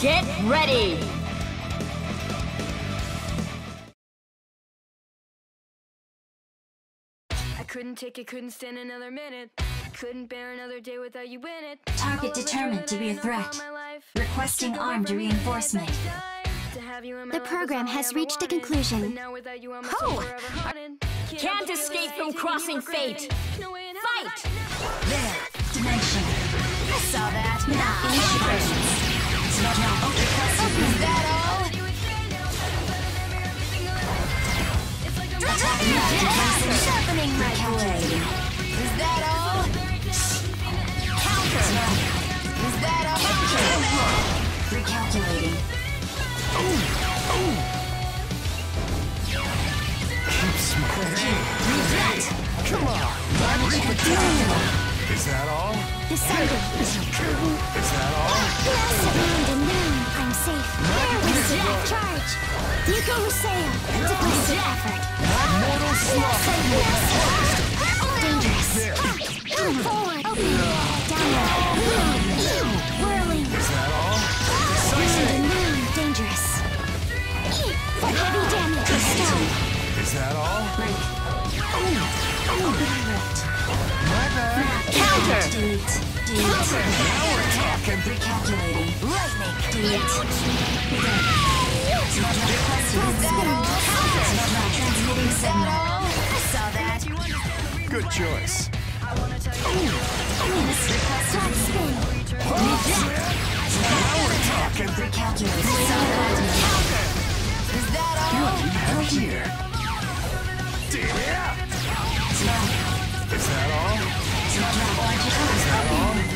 Get ready! I couldn't take it, couldn't stand another minute. Couldn't bear another day without you in it. Target determined to be a threat. Requesting armed reinforcement. The program has reached a conclusion. Oh! Can't escape from crossing fate! Fight! There. Dimension. I saw that. Now initiate. Is that all? Blade. Is charge. Yuko Rusea. Defensive effort. Mortal slaughter! Dangerous. Move forward. Open. Downward. Whirling. Is that all? And dangerous. For heavy damage. Is that all? My bad. Counter! Delete. Talking. Recalculating. Lightning. Delete. Transmitting signal. I saw that. Good choice. Is that all? Is that all? Is that all?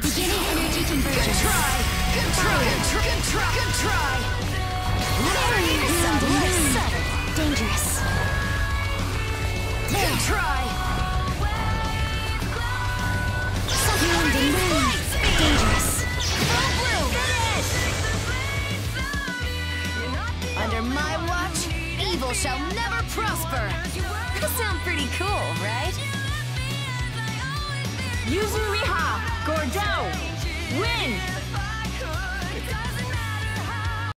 Beginning energy Good try. Good try. Good try. Good try. And now dangerous. Good try. Now dangerous. Under my watch, evil shall never prosper. That sounds pretty cool, right? Yuzuriha! Gordeau! Win!